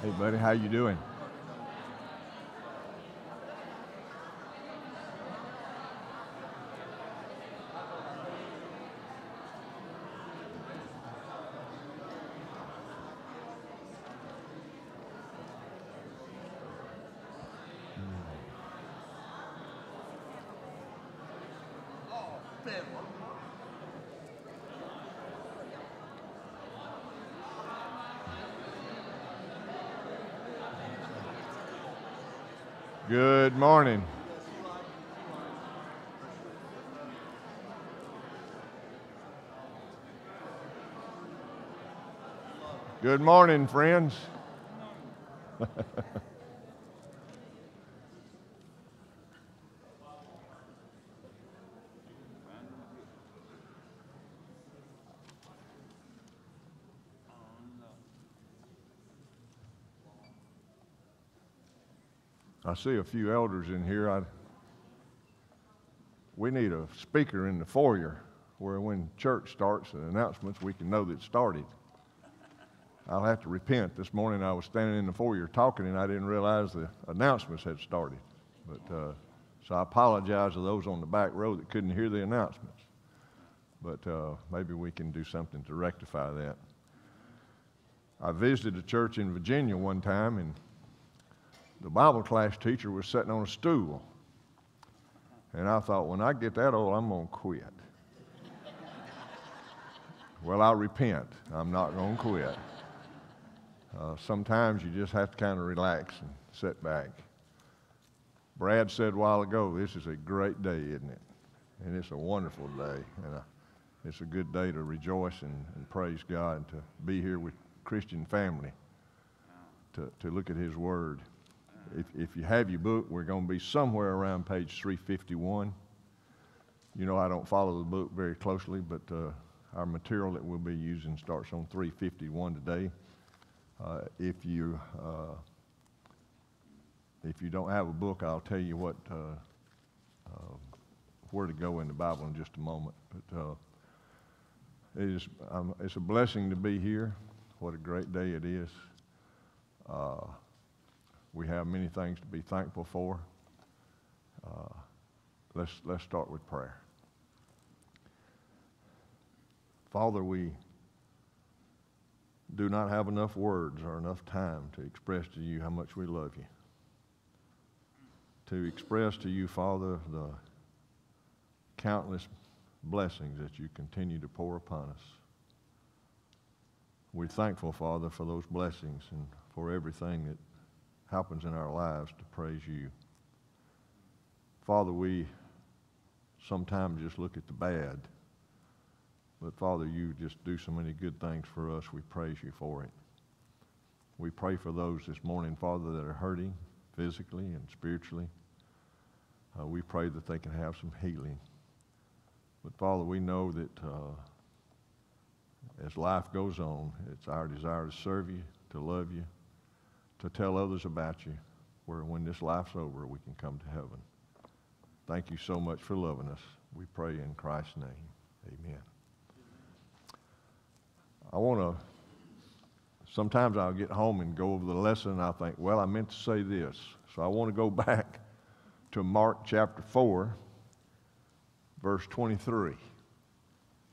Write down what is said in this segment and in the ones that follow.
Hey, buddy, how you doing? Good morning. Good morning, friends. I see a few elders in here. I, we need a speaker in the foyer where when church starts and announcements, we can know that it started. I'll have to repent. This morning I was standing in the foyer talking and I didn't realize the announcements had started. But, uh, so I apologize to those on the back row that couldn't hear the announcements. But uh, maybe we can do something to rectify that. I visited a church in Virginia one time and the Bible class teacher was sitting on a stool. And I thought, when I get that old, I'm going to quit. well, I'll repent. I'm not going to quit. Uh, sometimes you just have to kind of relax and sit back. Brad said a while ago, this is a great day, isn't it? And it's a wonderful day. And uh, it's a good day to rejoice and, and praise God and to be here with Christian family to, to look at His Word. If, if you have your book, we're going to be somewhere around page 351. You know, I don't follow the book very closely, but uh, our material that we'll be using starts on 351 today. Uh, if you uh, if you don't have a book, I'll tell you what uh, uh, where to go in the Bible in just a moment. But uh, it is um, it's a blessing to be here. What a great day it is. We have many things to be thankful for. Uh, let's, let's start with prayer. Father, we do not have enough words or enough time to express to you how much we love you. To express to you, Father, the countless blessings that you continue to pour upon us. We're thankful, Father, for those blessings and for everything that happens in our lives to praise you. Father, we sometimes just look at the bad, but Father, you just do so many good things for us. We praise you for it. We pray for those this morning, Father, that are hurting physically and spiritually. Uh, we pray that they can have some healing. But Father, we know that uh, as life goes on, it's our desire to serve you, to love you, to tell others about you, where when this life's over, we can come to heaven. Thank you so much for loving us. We pray in Christ's name. Amen. I want to, sometimes I'll get home and go over the lesson and I'll think, well, I meant to say this. So I want to go back to Mark chapter 4, verse 23.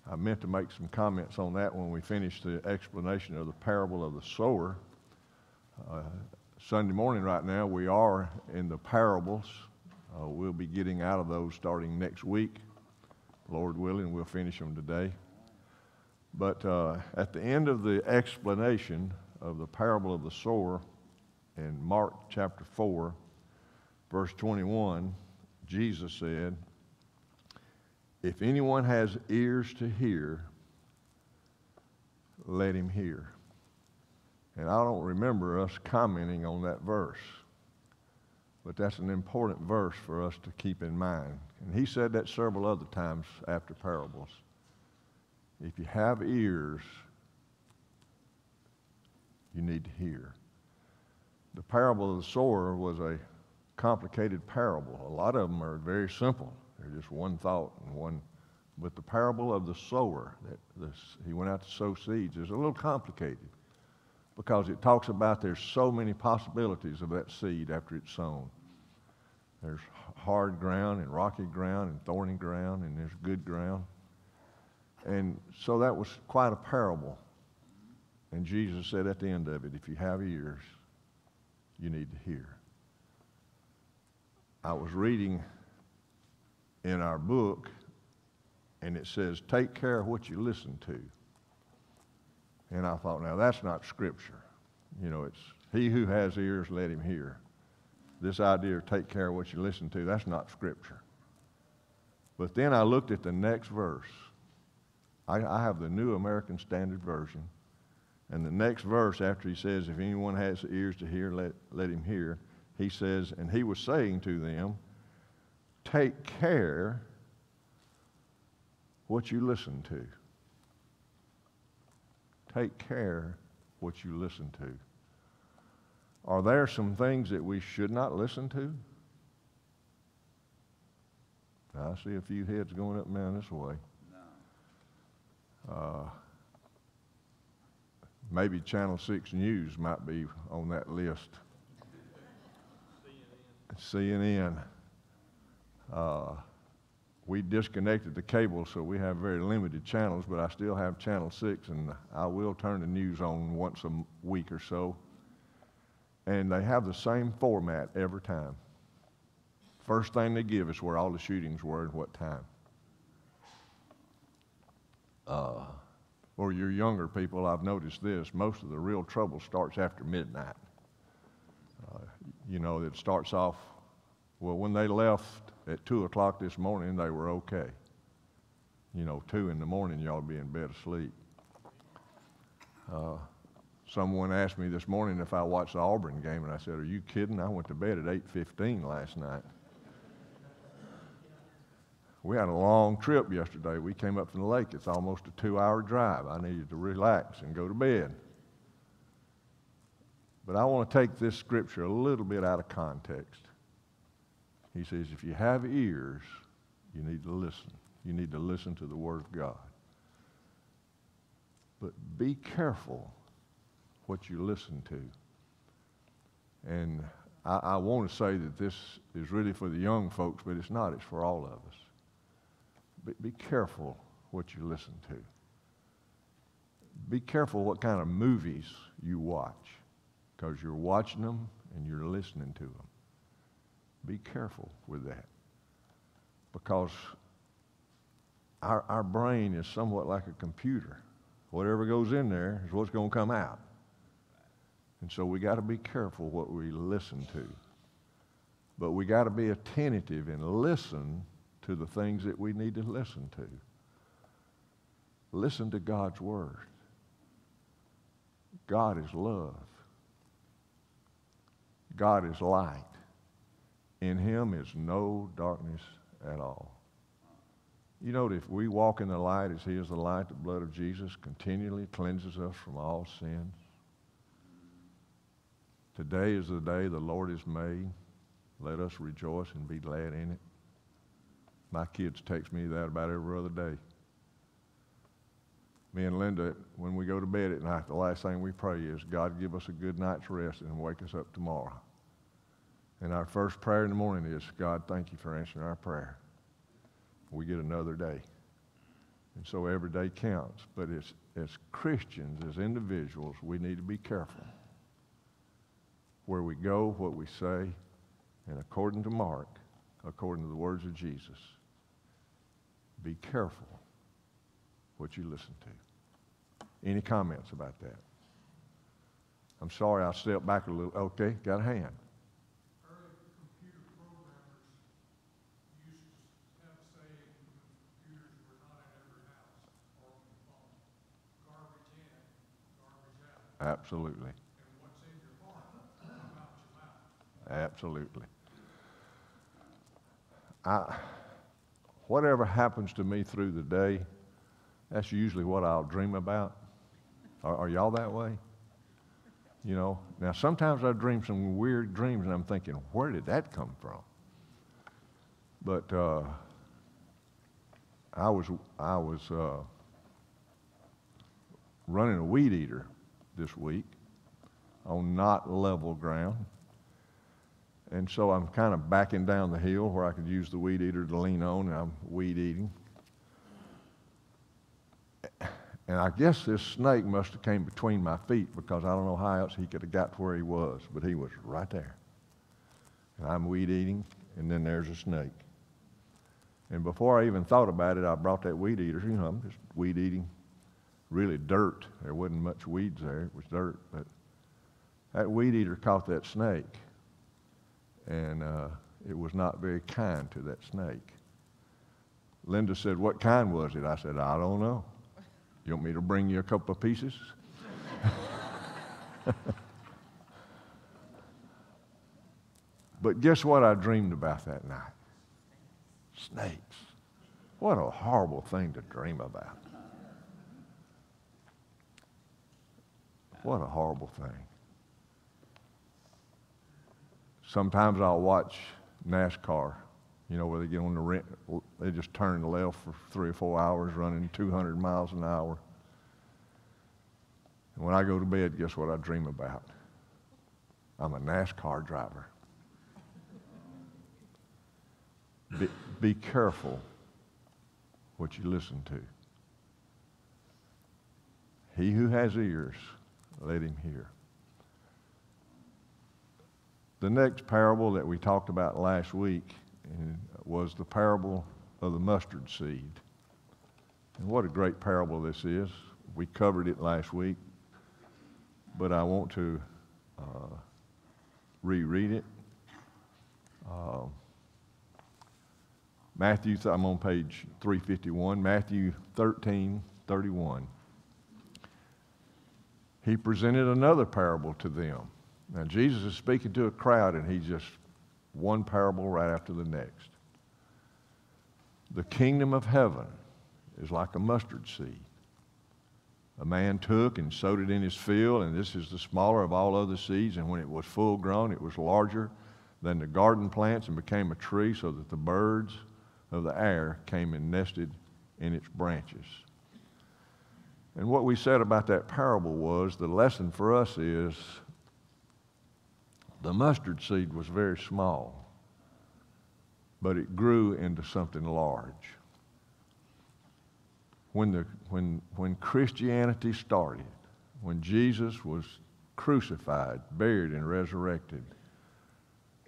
I meant to make some comments on that when we finish the explanation of the parable of the sower. Uh, Sunday morning, right now, we are in the parables. Uh, we'll be getting out of those starting next week. Lord willing, we'll finish them today. But uh, at the end of the explanation of the parable of the sower in Mark chapter 4, verse 21, Jesus said, If anyone has ears to hear, let him hear. And I don't remember us commenting on that verse. But that's an important verse for us to keep in mind. And he said that several other times after parables. If you have ears, you need to hear. The parable of the sower was a complicated parable. A lot of them are very simple. They're just one thought and one. But the parable of the sower, that this, he went out to sow seeds, is a little complicated. Because it talks about there's so many possibilities of that seed after it's sown. There's hard ground and rocky ground and thorny ground, and there's good ground. And so that was quite a parable. And Jesus said at the end of it, if you have ears, you need to hear. I was reading in our book, and it says, Take care of what you listen to. And I thought, now that's not scripture. You know, it's he who has ears, let him hear. This idea of take care of what you listen to, that's not scripture. But then I looked at the next verse. I, I have the New American Standard Version. And the next verse, after he says, If anyone has ears to hear, let, let him hear, he says, And he was saying to them, Take care what you listen to. Take care what you listen to. Are there some things that we should not listen to? I see a few heads going up and down this way. Uh, maybe Channel 6 News might be on that list. CNN. CNN. Uh, we disconnected the cable, so we have very limited channels, but I still have Channel 6, and I will turn the news on once a week or so. And they have the same format every time. First thing they give us where all the shootings were and what time. Uh, for your younger people, I've noticed this most of the real trouble starts after midnight. Uh, you know, it starts off, well, when they left at 2 o'clock this morning, they were okay. You know, 2 in the morning, y'all be in bed asleep. Uh, someone asked me this morning if I watched the Auburn game, and I said, Are you kidding? I went to bed at 8.15 last night. We had a long trip yesterday. We came up from the lake. It's almost a two hour drive. I needed to relax and go to bed. But I want to take this scripture a little bit out of context. He says, if you have ears, you need to listen. You need to listen to the Word of God. But be careful what you listen to. And I, I want to say that this is really for the young folks, but it's not. It's for all of us. But be careful what you listen to. Be careful what kind of movies you watch, because you're watching them and you're listening to them. Be careful with that. Because our, our brain is somewhat like a computer. Whatever goes in there is what's going to come out. And so we got to be careful what we listen to. But we got to be attentive and listen to the things that we need to listen to. Listen to God's Word. God is love. God is light. In him is no darkness at all. You know, if we walk in the light as he is the light, the blood of Jesus continually cleanses us from all sins. Today is the day the Lord has made. Let us rejoice and be glad in it. My kids text me that about every other day. Me and Linda, when we go to bed at night, the last thing we pray is, God, give us a good night's rest and wake us up tomorrow. And our first prayer in the morning is, God, thank you for answering our prayer. We get another day. And so every day counts. But as, as Christians, as individuals, we need to be careful where we go, what we say, and according to Mark, according to the words of Jesus, be careful what you listen to. Any comments about that? I'm sorry I stepped back a little. Okay, got a hand. Absolutely. Absolutely. I, whatever happens to me through the day, that's usually what I'll dream about. Are, are, y'all that way? You know, now sometimes I dream some weird dreams and I'm thinking, where did that come from? But uh, I was, I was uh, running a weed eater this week. on not level ground. And so I'm kind of backing down the hill where I could use the weed eater to lean on, and I'm weed eating. And I guess this snake must have came between my feet because I don't know how else he could have got to where he was, but he was right there. And I'm weed eating, and then there's a snake. And before I even thought about it, I brought that weed eater. You know, I'm just weed eating, really dirt. There wasn't much weeds there, it was dirt. But that weed eater caught that snake, and uh, it was not very kind to that snake. Linda said, What kind was it? I said, I don't know. You want me to bring you a couple of pieces? but guess what I dreamed about that night? Snakes. What a horrible thing to dream about. What a horrible thing. Sometimes I'll watch NASCAR, you know, where they get on the rent, they just turn the left for three or four hours running 200 miles an hour. And when I go to bed, guess what I dream about? I'm a NASCAR driver. Be, be careful what you listen to. He who has ears, let him hear. The next parable that we talked about last week was the parable of the mustard seed. And what a great parable this is. We covered it last week, but I want to uh, reread it. Uh, Matthew, I'm on page 351, Matthew 13, 31. He presented another parable to them. Now, Jesus is speaking to a crowd, and he just one parable right after the next. The kingdom of heaven is like a mustard seed. A man took and sowed it in his field, and this is the smaller of all other seeds. And when it was full grown, it was larger than the garden plants and became a tree, so that the birds of the air came and nested in its branches. And what we said about that parable was the lesson for us is the mustard seed was very small, but it grew into something large. When, the, when, when Christianity started, when Jesus was crucified, buried, and resurrected,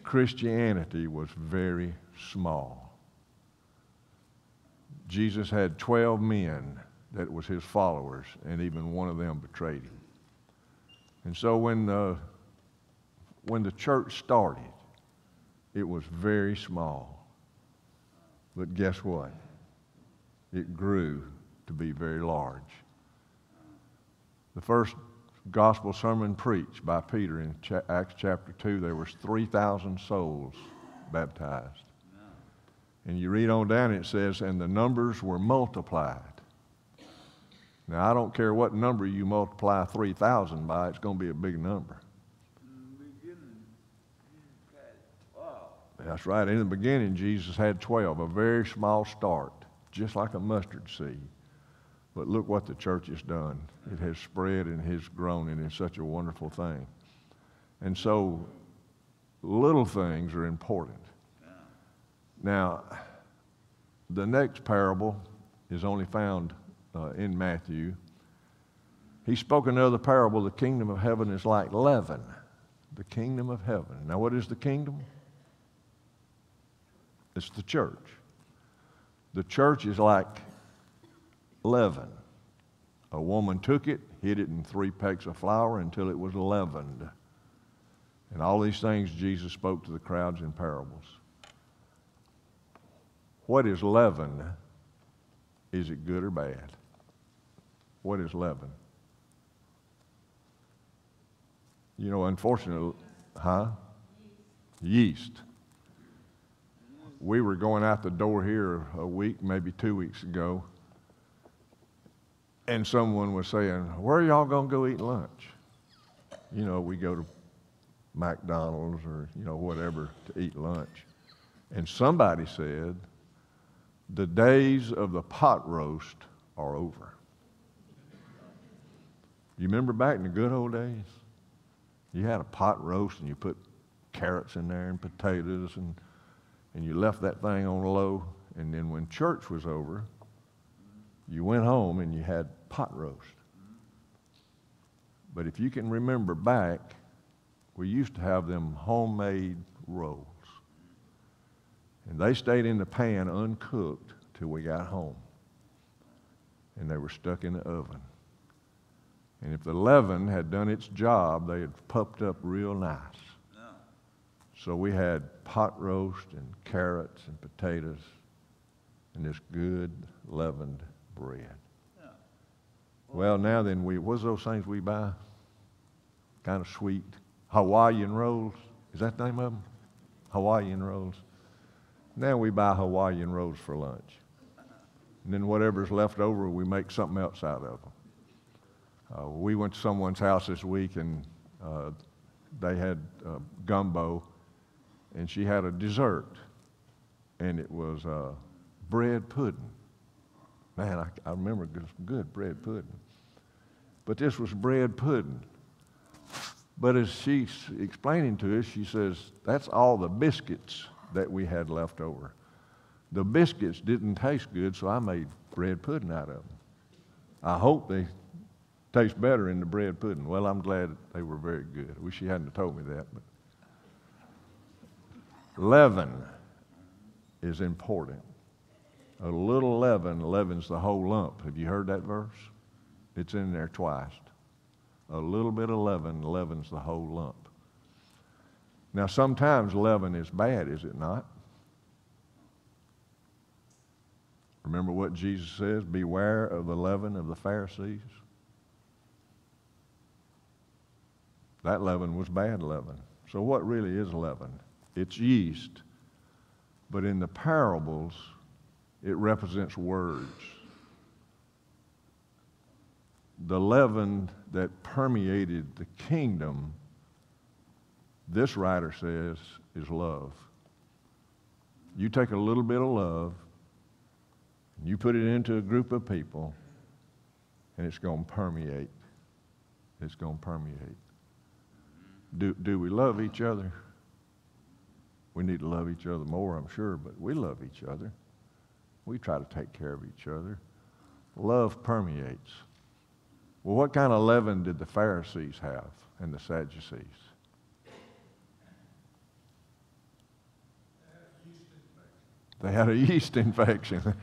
Christianity was very small. Jesus had 12 men that was his followers, and even one of them betrayed him. And so when the, when the church started, it was very small. But guess what? It grew to be very large. The first gospel sermon preached by Peter in Acts chapter 2, there was 3,000 souls baptized. And you read on down, it says, and the numbers were multiplied. Now, I don't care what number you multiply 3,000 by, it's going to be a big number. That's right. In the beginning, Jesus had 12, a very small start, just like a mustard seed. But look what the church has done. It has spread and has grown, and it's such a wonderful thing. And so, little things are important. Now, the next parable is only found uh, in Matthew. He spoke another parable the kingdom of heaven is like leaven. The kingdom of heaven. Now, what is the kingdom? It's the church. The church is like leaven. A woman took it, hid it in three pecks of flour until it was leavened. And all these things Jesus spoke to the crowds in parables. What is leaven? Is it good or bad? What is leaven? You know, unfortunately, huh? Yeast. We were going out the door here a week, maybe two weeks ago, and someone was saying, Where are y'all going to go eat lunch? You know, we go to McDonald's or, you know, whatever to eat lunch. And somebody said, the days of the pot roast are over. You remember back in the good old days? You had a pot roast and you put carrots in there and potatoes and, and you left that thing on low. And then when church was over, you went home and you had pot roast. But if you can remember back, we used to have them homemade rolls. And they stayed in the pan uncooked till we got home. And they were stuck in the oven. And if the leaven had done its job, they had puffed up real nice. So we had pot roast and carrots and potatoes and this good leavened bread. Well, now then, we what's those things we buy? Kind of sweet Hawaiian rolls. Is that the name of them? Hawaiian rolls. Now we buy Hawaiian rolls for lunch. And then whatever's left over, we make something else out of them. Uh, we went to someone's house this week and uh, they had uh, gumbo, and she had a dessert, and it was uh, bread pudding. Man, I, I remember good, good bread pudding. But this was bread pudding. But as she's explaining to us, she says, that's all the biscuits that we had left over. The biscuits didn't taste good, so I made bread pudding out of them. I hope they taste better in the bread pudding. Well, I'm glad they were very good. I wish she hadn't told me that. But leaven is important. A little leaven leavens the whole lump. Have you heard that verse? It's in there twice. A little bit of leaven leavens the whole lump. Now, sometimes leaven is bad, is it not? Remember what Jesus says Beware of the leaven of the Pharisees. That leaven was bad leaven. So, what really is leaven? It's yeast. But in the parables, it represents words. The leaven that permeated the kingdom, this writer says, is love. You take a little bit of love, you put it into a group of people, and it's going to permeate. It's going to permeate. Do, do we love each other? We need to love each other more, I'm sure, but we love each other. We try to take care of each other. Love permeates. Well, what kind of leaven did the Pharisees have and the Sadducees? They had a yeast infection.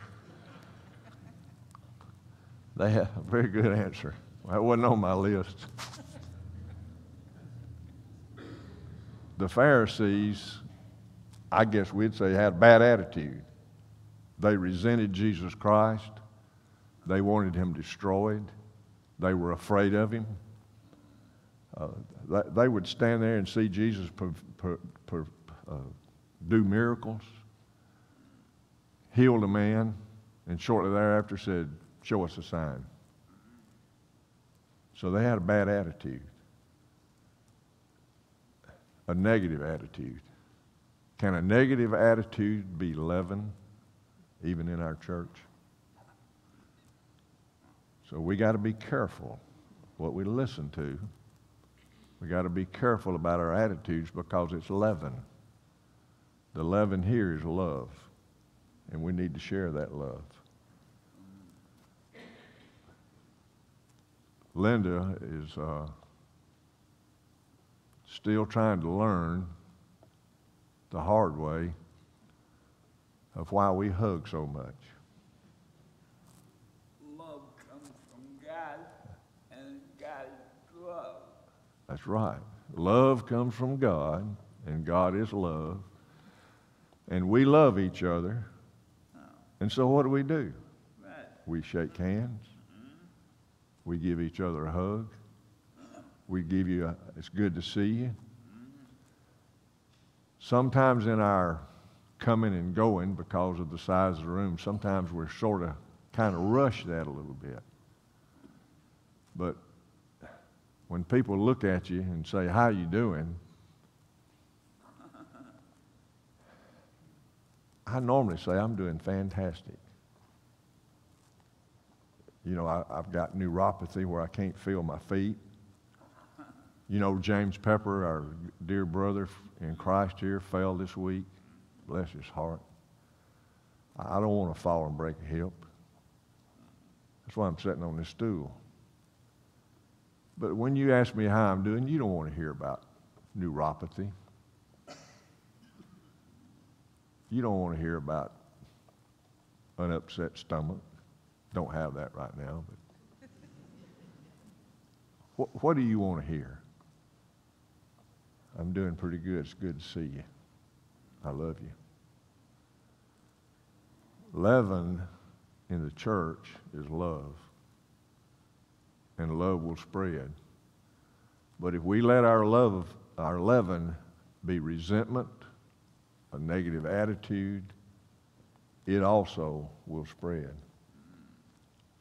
they had a very good answer. That wasn't on my list. The Pharisees, I guess we'd say, had a bad attitude. They resented Jesus Christ. They wanted him destroyed. They were afraid of him. Uh, they, would stand there and see Jesus per, per, per, uh, do miracles, healed a man, and shortly thereafter said, Show us a sign. So they had a bad attitude, a negative attitude. Can a negative attitude be leaven? even in our church. So we got to be careful what we listen to. We got to be careful about our attitudes because it's leaven. The leaven here is love, and we need to share that love. Linda is uh, still trying to learn the hard way of why we hug so much. Love comes from God, and God is love. That's right. Love comes from God, and God is love. And we love each other. Oh. And so what do we do? Right. We shake hands. Mm-hmm. We give each other a hug. We give you a, it's good to see you. Sometimes in our coming and going because of the size of the room. Sometimes we're sort of kind of rush that a little bit. But when people look at you and say, how are you doing? I normally say, I'm doing fantastic. You know, I, have got neuropathy where I can't feel my feet. You know, James Pepper, our dear brother in Christ here, fell this week. Bless his heart. I don't want to fall and break a hip. That's why I'm sitting on this stool. But when you ask me how I'm doing, you don't want to hear about neuropathy. You don't want to hear about an upset stomach. Don't have that right now, but what, what do you want to hear? I'm doing pretty good. It's good to see you. I love you. Leaven in the church is love, and love will spread. But if we let our love, our leaven, be resentment, a negative attitude, it also will spread.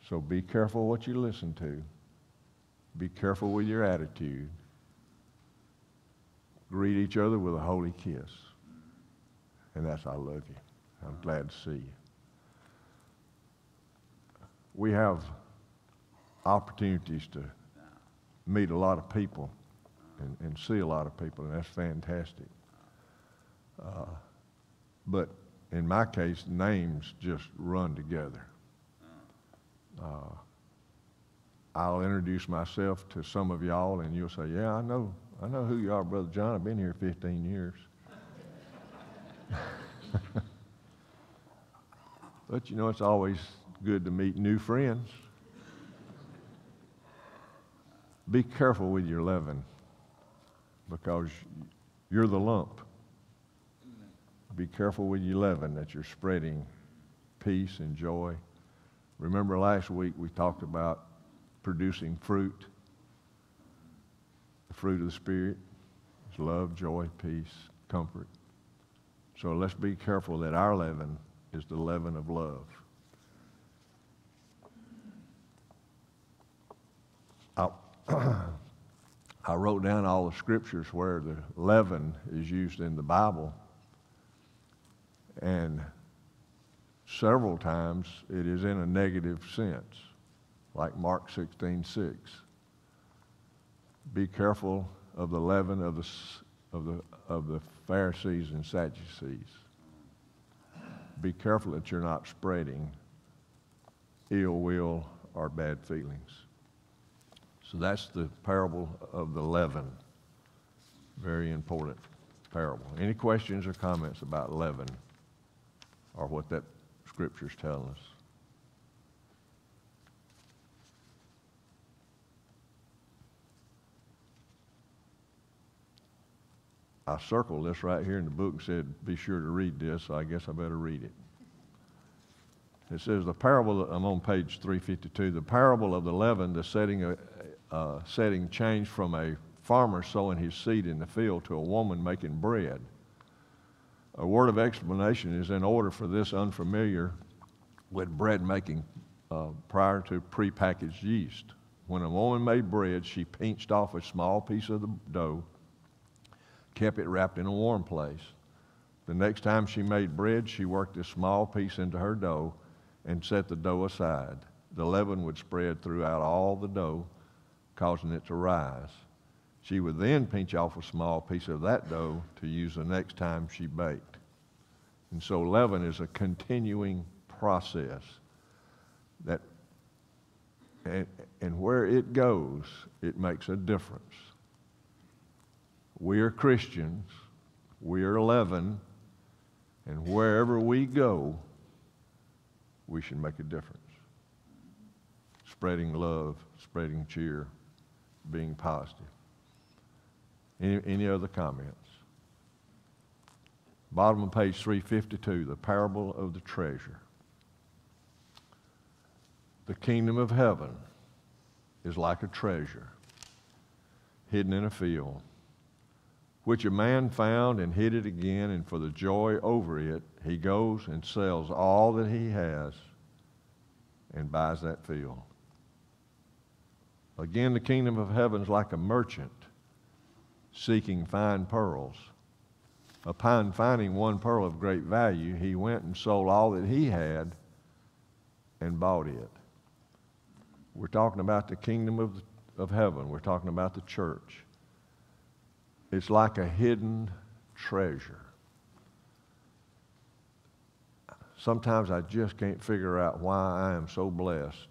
So be careful what you listen to. Be careful with your attitude. Greet each other with a holy kiss. And that's, I love you. I'm glad to see you. We have opportunities to meet a lot of people and, and see a lot of people, and that's fantastic. Uh, but in my case, names just run together. Uh, I'll introduce myself to some of y'all, and you'll say, "Yeah, I know, I know who you are, Brother John. I've been here 15 years." but you know, it's always good to meet new friends. Be careful with your leaven, because you're the lump. Be careful with your leaven that you're spreading peace and joy. Remember last week we talked about producing fruit. The fruit of the Spirit is love, joy, peace, comfort. So let's be careful that our leaven is the leaven of love. I, I wrote down all the scriptures where the leaven is used in the Bible. And several times it is in a negative sense, like Mark 16 6. Be careful of the leaven of the, of the, of the Pharisees and Sadducees. Be careful that you're not spreading ill will or bad feelings. So that's the parable of the leaven. Very important parable. Any questions or comments about leaven or what that scripture's telling us? I circled this right here in the book and said, be sure to read this, I guess I better read it. It says, the parable, I'm on page 352, the parable of the leaven, the setting, uh, uh, setting changed from a farmer sowing his seed in the field to a woman making bread. A word of explanation is in order for this unfamiliar with bread making uh, prior to prepackaged yeast. When a woman made bread, she pinched off a small piece of the dough, kept it wrapped in a warm place. The next time she made bread, she worked a small piece into her dough and set the dough aside. The leaven would spread throughout all the dough, causing it to rise. She would then pinch off a small piece of that dough to use the next time she baked. And so leaven is a continuing process that and, and where it goes, it makes a difference. We are Christians, we are leaven, and wherever we go, we should make a difference. Spreading love, spreading cheer, being positive. Any, any other comments? Bottom of page 352, the parable of the treasure. The kingdom of heaven is like a treasure hidden in a field, which a man found and hid it again, and for the joy over it, he goes and sells all that he has and buys that field. Again, the kingdom of heaven is like a merchant seeking fine pearls. Upon finding one pearl of great value, he went and sold all that he had and bought it. We're talking about the kingdom of, of heaven. We're talking about the church. It's like a hidden treasure. Sometimes I just can't figure out why I am so blessed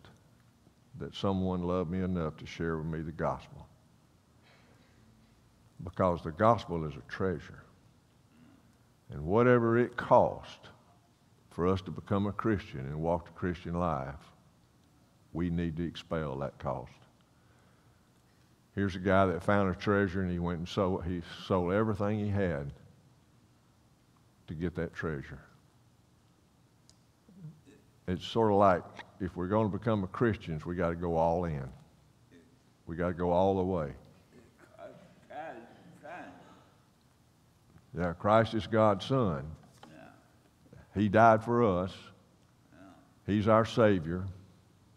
that someone loved me enough to share with me the gospel. Because the gospel is a treasure. And whatever it cost for us to become a Christian and walk the Christian life, we need to expel that cost. Here's a guy that found a treasure and he went and sold, he sold everything he had to get that treasure. It's sort of like if we're going to become a Christians, we got to go all in. We got to go all the way. Yeah, Christ is God's Son. He died for us. He's our Savior.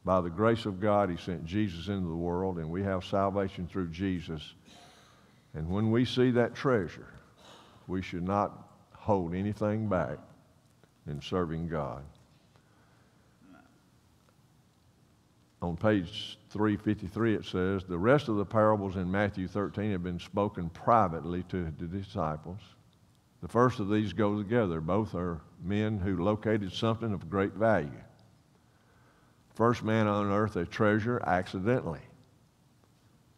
By the grace of God, He sent Jesus into the world, and we have salvation through Jesus. And when we see that treasure, we should not hold anything back in serving God. On page 353, it says, The rest of the parables in Matthew 13 have been spoken privately to the disciples. The first of these go together. Both are men who located something of great value. First man unearthed a treasure accidentally.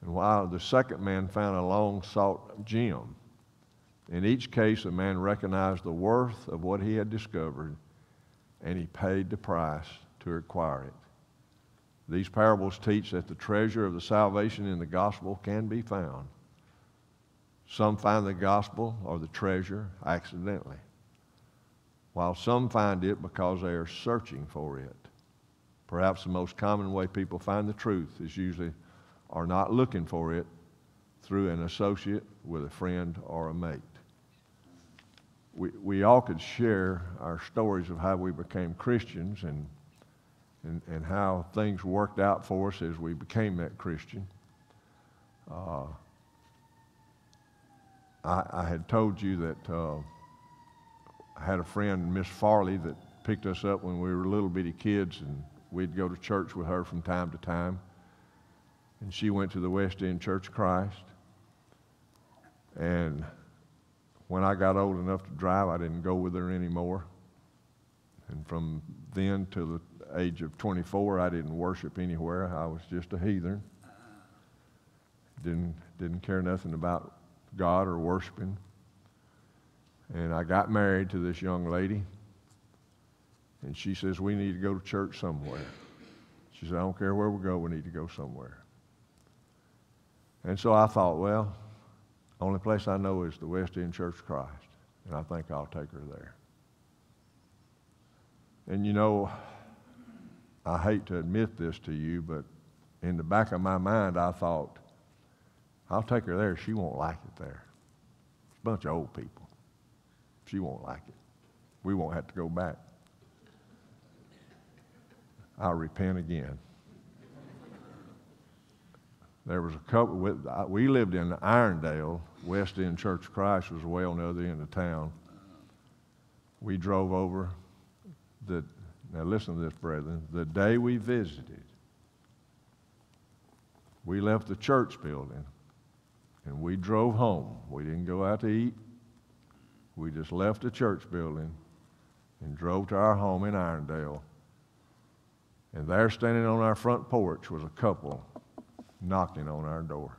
And while the second man found a long sought gem. In each case, a man recognized the worth of what he had discovered and he paid the price to acquire it. These parables teach that the treasure of the salvation in the gospel can be found. Some find the gospel or the treasure accidentally, while some find it because they are searching for it. Perhaps the most common way people find the truth is usually are not looking for it through an associate with a friend or a mate. We, we all could share our stories of how we became Christians and, and, and how things worked out for us as we became that Christian. Uh, I, I had told you that uh, I had a friend, Miss Farley, that picked us up when we were little bitty kids, and we'd go to church with her from time to time. And she went to the West End Church of Christ. And when I got old enough to drive, I didn't go with her anymore. And from then to the age of 24, I didn't worship anywhere. I was just a heathen. Didn't, didn't care nothing about God or worshiping. And I got married to this young lady. And she says, We need to go to church somewhere. She said, I don't care where we go, we need to go somewhere. And so I thought, well, only place I know is the West End Church of Christ. And I think I'll take her there. And you know, I hate to admit this to you, but in the back of my mind, I thought, I'll take her there. She won't like it there. It's a bunch of old people. She won't like it. We won't have to go back. I'll repent again. There was a couple, we lived in Irondale. West End Church of Christ was way on the other end of town. We drove over the, now listen to this, brethren. The day we visited, we left the church building and we drove home. We didn't go out to eat. We just left the church building and drove to our home in Irondale. And there, standing on our front porch, was a couple knocking on our door.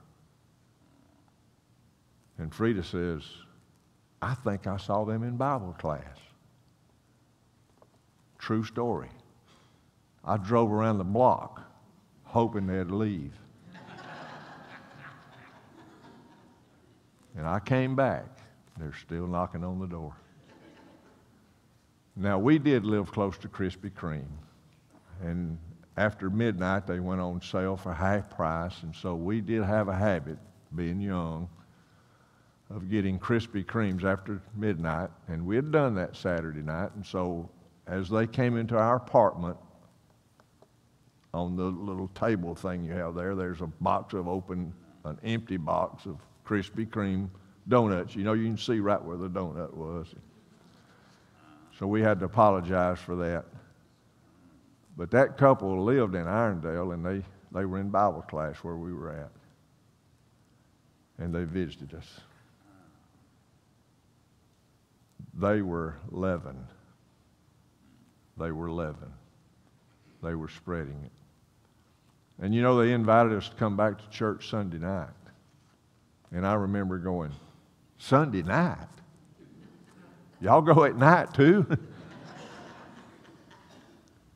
And Frida says, I think I saw them in Bible class. True story. I drove around the block hoping they'd leave. and I came back. They're still knocking on the door. Now, we did live close to Krispy Kreme. And after midnight, they went on sale for half price. And so we did have a habit, being young, of getting Krispy Kremes after midnight. And we had done that Saturday night. And so as they came into our apartment, on the little table thing you have there, there's a box of open, an empty box of Krispy Kreme donuts. You know, you can see right where the donut was. So we had to apologize for that. But that couple lived in Irondale and they, they were in Bible class where we were at. And they visited us. they were leaven. They were leaven. They were spreading it. And you know, they invited us to come back to church Sunday night. And I remember going, Sunday night? Y'all go at night too?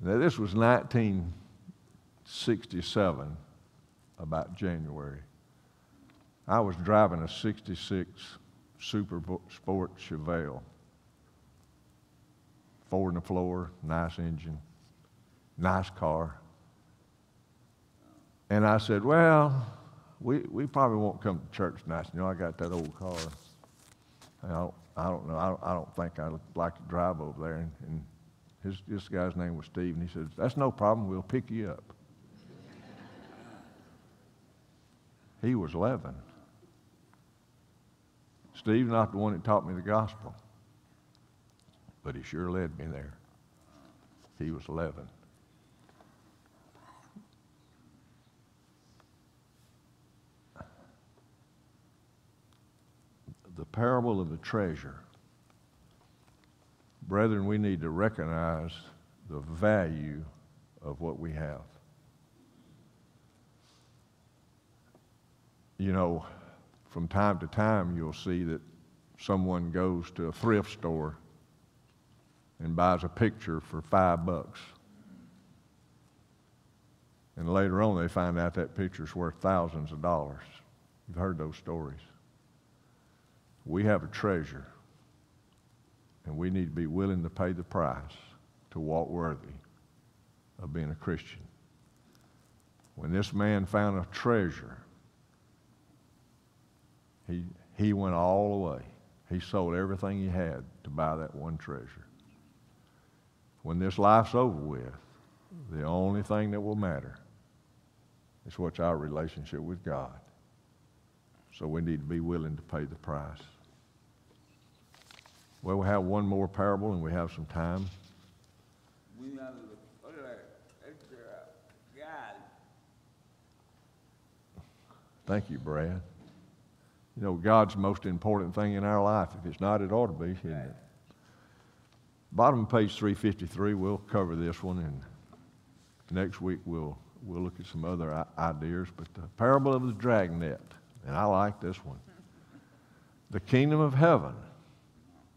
now, this was 1967, about January. I was driving a 66 Super Sport Chevelle. Four in the floor, nice engine, nice car. And I said, Well, we, we probably won't come to church tonight. You know, I got that old car. I don't, I don't know. I don't, I don't think I'd like to drive over there. And, and his, this guy's name was Steve, and he said, That's no problem. We'll pick you up. he was 11. Steve's not the one that taught me the gospel, but he sure led me there. He was 11. The parable of the treasure. Brethren, we need to recognize the value of what we have. You know, from time to time, you'll see that someone goes to a thrift store and buys a picture for five bucks. And later on, they find out that picture's worth thousands of dollars. You've heard those stories. We have a treasure, and we need to be willing to pay the price to walk worthy of being a Christian. When this man found a treasure, he, he went all the way. He sold everything he had to buy that one treasure. When this life's over with, the only thing that will matter is what's our relationship with God. So we need to be willing to pay the price. Well, we have one more parable and we have some time. We have the other extra God. Thank you, Brad. You know, God's the most important thing in our life. If it's not, it ought to be, isn't it? Bottom of page 353, we'll cover this one, and next week we'll, we'll look at some other ideas. But the parable of the dragnet, and I like this one. The kingdom of heaven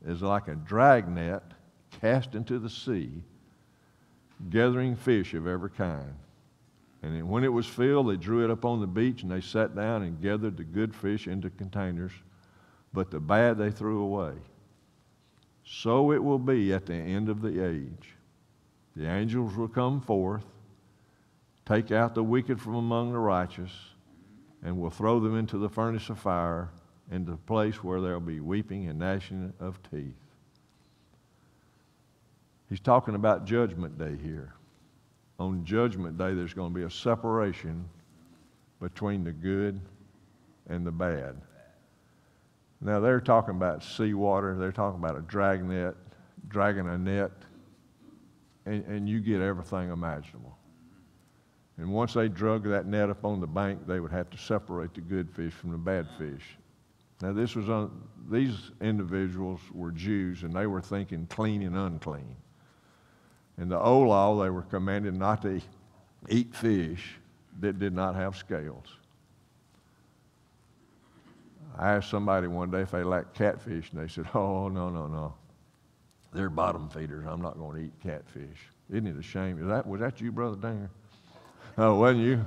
is like a dragnet cast into the sea, gathering fish of every kind. And when it was filled, they drew it up on the beach and they sat down and gathered the good fish into containers, but the bad they threw away. So it will be at the end of the age. The angels will come forth, take out the wicked from among the righteous, and will throw them into the furnace of fire, into the place where there will be weeping and gnashing of teeth. He's talking about Judgment Day here on Judgment Day, there's going to be a separation between the good and the bad. Now, they're talking about seawater, they're talking about a dragnet, dragging a net, and, and you get everything imaginable. And once they drug that net up on the bank, they would have to separate the good fish from the bad fish. Now, this was on, these individuals were Jews, and they were thinking clean and unclean. In the old law, they were commanded not to eat fish that did not have scales. I asked somebody one day if they liked catfish, and they said, Oh, no, no, no. They're bottom feeders. I'm not going to eat catfish. Isn't it a shame? Is that, was that you, Brother Dinger? Oh, wasn't you?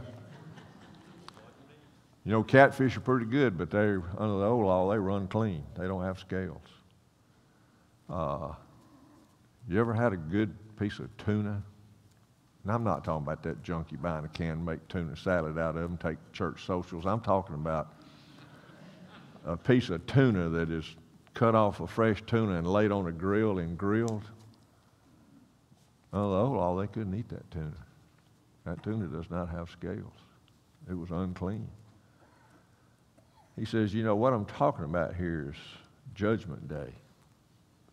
You know, catfish are pretty good, but they under the old law, they run clean. They don't have scales. Uh, you ever had a good piece of tuna? And I'm not talking about that junk you buy in a can, make tuna salad out of them, take church socials. I'm talking about a piece of tuna that is cut off a fresh tuna and laid on a grill and grilled. Under the old law, they couldn't eat that tuna. That tuna does not have scales. It was unclean. He says, you know, what I'm talking about here is Judgment Day.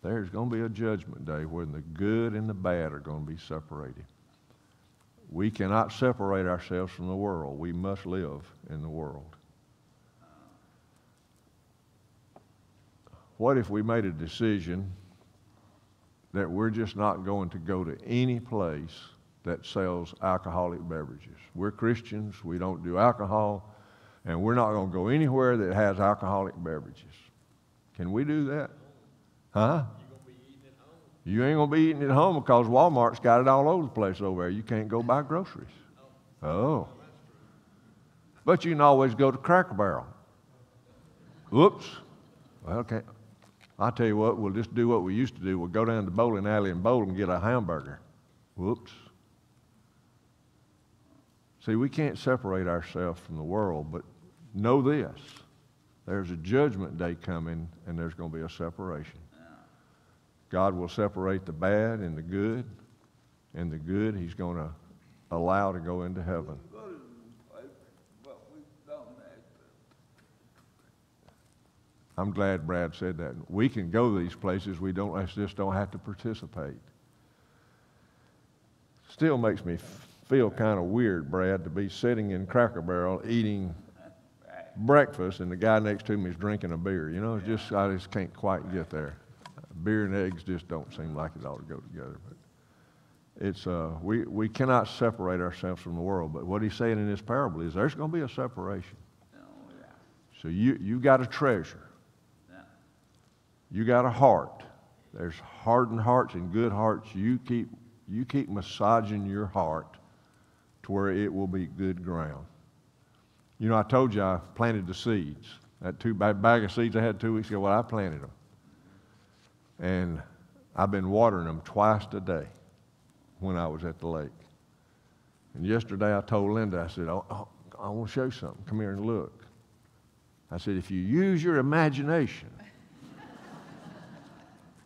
There's going to be a judgment day when the good and the bad are going to be separated. We cannot separate ourselves from the world. We must live in the world. what if we made a decision that we're just not going to go to any place that sells alcoholic beverages? We're Christians, we don't do alcohol, and we're not going to go anywhere that has alcoholic beverages. Can we do that? Huh? You ain't gonna be eating at home because Walmart's got it all over the place over there. You can't go buy groceries. Oh. But you can always go to Cracker Barrel. Whoops. Well, okay. I'll tell you what, we'll just do what we used to do. We'll go down to bowling alley and bowl and get a hamburger. Whoops. See, we can't separate ourselves from the world, but know this there's a judgment day coming, and there's going to be a separation. God will separate the bad and the good, and the good He's going to allow to go into heaven. I'm glad Brad said that. We can go these places, we don't, just don't have to participate. Still makes me feel kind of weird, Brad, to be sitting in Cracker Barrel eating breakfast and the guy next to me is drinking a beer. You know, it's just, I just can't quite get there. Beer and eggs just don't seem like it ought to go together. But it's, uh, we, we cannot separate ourselves from the world. But what he's saying in this parable is there's going to be a separation. Oh, yeah, So you, you got a treasure. yeah. You got a heart. There's hardened hearts and good hearts. You keep, you keep massaging your heart to where it will be good ground. You know, I told you I planted the seeds. That two bag, of seeds I had two weeks ago, well, I planted them. And I've been watering them twice a day when I was at the lake. And yesterday I told Linda, I said, oh, oh, I want to show you something. Come here and look. I said, if you use your imagination,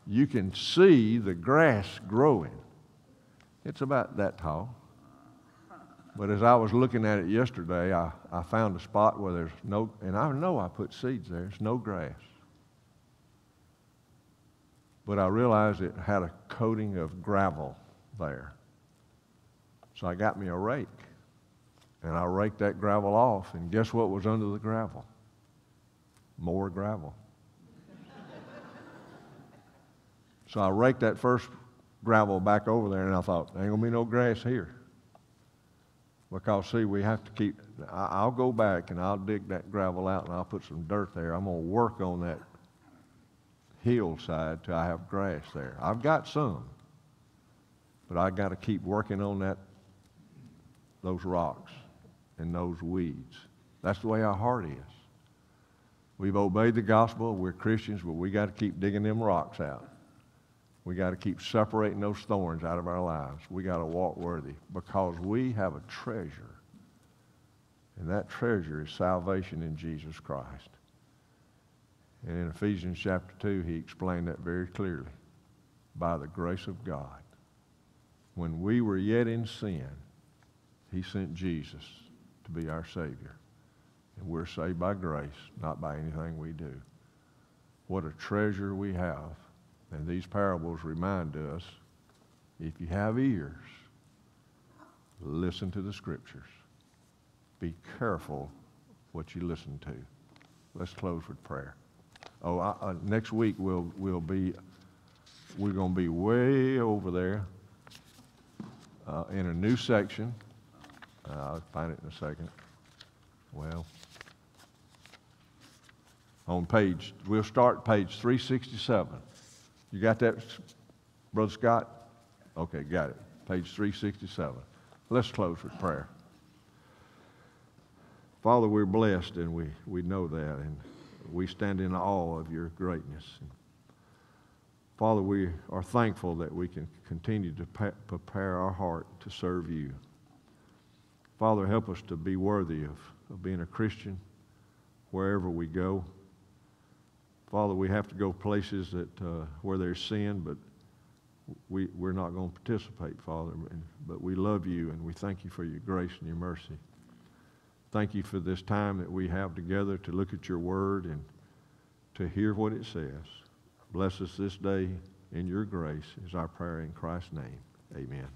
you can see the grass growing. It's about that tall. But as I was looking at it yesterday, I, I found a spot where there's no, and I know I put seeds there, it's no grass. But I realized it had a coating of gravel there. So I got me a rake, and I raked that gravel off, and guess what was under the gravel? More gravel. So I raked that first gravel back over there, and I thought, ain't gonna be no grass here. Because, see, we have to keep, I, I'll go back and I'll dig that gravel out and I'll put some dirt there. I'm gonna work on that hillside till I have grass there. I've got some, but I gotta keep working on that, those rocks and those weeds. That's the way our heart is. We've obeyed the gospel, we're Christians, but we gotta keep digging them rocks out. We got to keep separating those thorns out of our lives. We got to walk worthy because we have a treasure. And that treasure is salvation in Jesus Christ. And in Ephesians chapter 2, he explained that very clearly. By the grace of God, when we were yet in sin, he sent Jesus to be our Savior. And we're saved by grace, not by anything we do. What a treasure we have. And these parables remind us if you have ears, listen to the scriptures. Be careful what you listen to. Let's close with prayer. Oh, I, uh, next week we'll, we'll be, we're going to be way over there uh, in a new section. Uh, I'll find it in a second. Well, on page, we'll start page 367. You got that, Brother Scott? Okay, got it. Page 367. Let's close with prayer. Father, we're blessed and we, we know that, and we stand in awe of your greatness. Father, we are thankful that we can continue to pa- prepare our heart to serve you. Father, help us to be worthy of, of being a Christian wherever we go. Father, we have to go places that uh, where there's sin, but we, we're not going to participate, Father. But we love you and we thank you for your grace and your mercy. Thank you for this time that we have together to look at your word and to hear what it says. Bless us this day in your grace is our prayer in Christ's name. Amen.